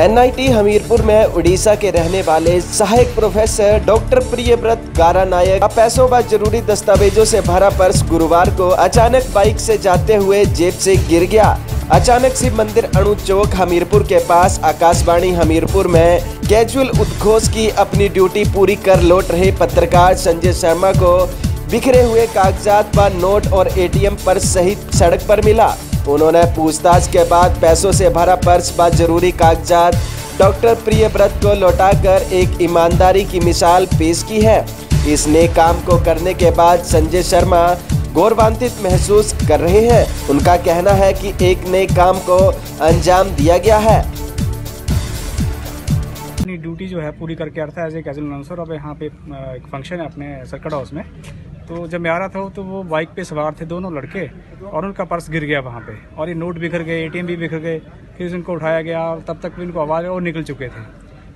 NIT Hamirpur में उड़ीसा के रहने वाले सहायक प्रोफेसर डॉक्टर प्रियव्रत गारा नायक का पैसों व ज़रूरी दस्तावेजों से भरा पर्स गुरुवार को अचानक बाइक से जाते हुए जेब से गिर गया। अचानक शिव मंदिर अणु चौक हमीरपुर के पास आकाशवाणी हमीरपुर में कैजुअल उद्घोष की अपनी ड्यूटी पूरी कर लौट रहे पत्रकार संजय शर्मा को बिखरे हुए कागजात व नोट और एटीएम पर्स सहित सड़क पर मिला। उन्होंने पूछताछ के बाद पैसों से भरा पर्स व ज़रूरी कागजात डॉक्टर प्रियव्रत को लौटाकर एक ईमानदारी की मिसाल पेश की है। इस नए काम को करने के बाद संजय शर्मा गौरवान्वित महसूस कर रहे हैं। उनका कहना है कि एक नए काम को अंजाम दिया गया है। अपनी ड्यूटी जो है पूरी करके आ रहा था एज ए कैजुअल अनाउंसर। अब यहाँ पे एक फ़ंक्शन है अपने सर्कट हाउस में। तो जब मैं आ रहा था तो वो बाइक पे सवार थे दोनों लड़के और उनका पर्स गिर गया वहाँ पे और ये नोट बिखर गए, एटीएम भी बिखर गए, फिर उनको उठाया गया, तब तक भी उनको आवाज़ और निकल चुके थे।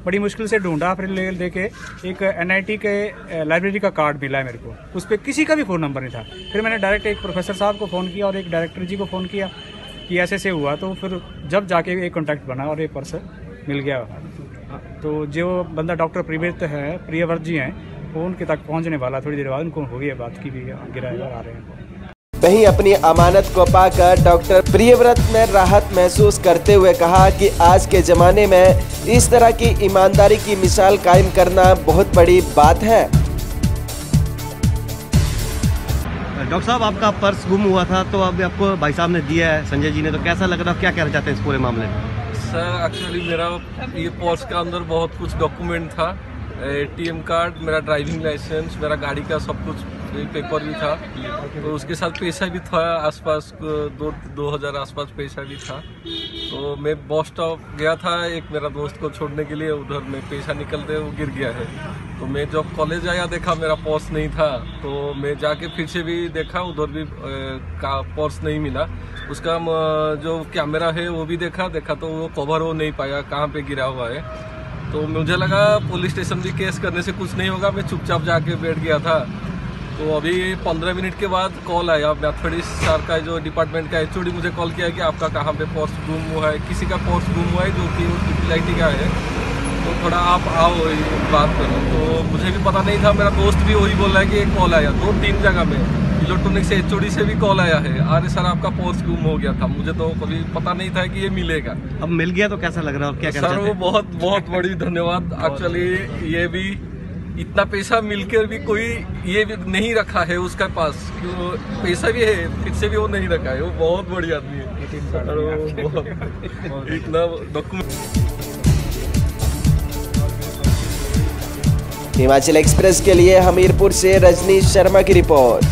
बड़ी मुश्किल से ढूंढा, फिर ले देके एक एनआईटी के लाइब्रेरी का कार्ड मिला है मेरे को। उस पर किसी का भी फ़ोन नंबर नहीं था। फिर मैंने डायरेक्ट एक प्रोफेसर साहब को फ़ोन किया और एक डायरेक्टर जी को फ़ोन किया कि ऐसे ऐसे हुआ। तो फिर जब जाके एक कॉन्टैक्ट बना और ये पर्स मिल गया। तो जो बंदा डॉक्टर प्रियव्रत है, प्रियव्रत जी हैं वो उनके तक पहुँचने वाला थोड़ी देर बाद उनको हो गई बात की भी गिराए आ रहे हैं। वहीं अपनी अमानत को पाकर डॉक्टर प्रियव्रत ने राहत महसूस करते हुए कहा कि आज के जमाने में इस तरह की ईमानदारी की मिसाल कायम करना बहुत बड़ी बात है। डॉक्टर साहब आपका पर्स गुम हुआ था तो अभी आपको भाई साहब ने दिया है संजय जी ने तो कैसा लग रहा है? क्या कहना चाहते हैं इस पूरे मामले में? सर एक्चुअली मेरा ये पर्स के अंदर बहुत कुछ डॉक्यूमेंट था। एटीएम कार्ड, मेरा ड्राइविंग लाइसेंस, मेरा गाड़ी का सब कुछ पेपर भी था। तो उसके साथ पैसा भी था, आसपास दो दो हज़ार आसपास पैसा भी था। तो मैं बस स्टॉप गया था, एक मेरा दोस्त को छोड़ने के लिए, उधर में पैसा निकलते वो गिर गया है। तो मैं जब कॉलेज आया, देखा मेरा पर्स नहीं था तो मैं जाके फिर से भी देखा, उधर भी का पर्स नहीं मिला। उसका जो कैमरा है, वो भी देखा देखा तो वो कवर हो नहीं पाया, कहाँ पे गिरा हुआ है। तो मुझे लगा पुलिस स्टेशन भी केस करने से कुछ नहीं होगा, मैं चुपचाप जाके बैठ गया था। तो अभी पंद्रह मिनट के बाद कॉल आया मैथमेटिक्स सर का जो डिपार्टमेंट का एच मुझे कॉल किया कि आपका कहाँ पे पोस्ट गुम हुआ है, किसी का पोस्ट गुम हुआ है जो कि ट्रिपल का है। तो थोड़ा आप आओ बात करो। तो मुझे भी पता नहीं था, मेरा दोस्त भी वही बोल रहा है कि एक कॉल आया, दो तीन जगह में। इलेक्ट्रॉनिक से एच से भी कॉल आया है। अरे सर आपका पोस्ट गुम हो गया था। मुझे तो कभी पता नहीं था कि ये मिलेगा। अब मिल गया तो कैसा लग रहा है? क्या सर वो बहुत बहुत बड़ी धन्यवाद। एक्चुअली ये भी इतना पैसा मिलकर भी कोई ये भी नहीं रखा है उसका पास। क्यों? पैसा भी है फिर से भी वो नहीं रखा है। वो बहुत बड़ी आदमी है। इतना डॉक्यूमेंट हिमाचल एक्सप्रेस के लिए हमीरपुर से रजनीश शर्मा की रिपोर्ट।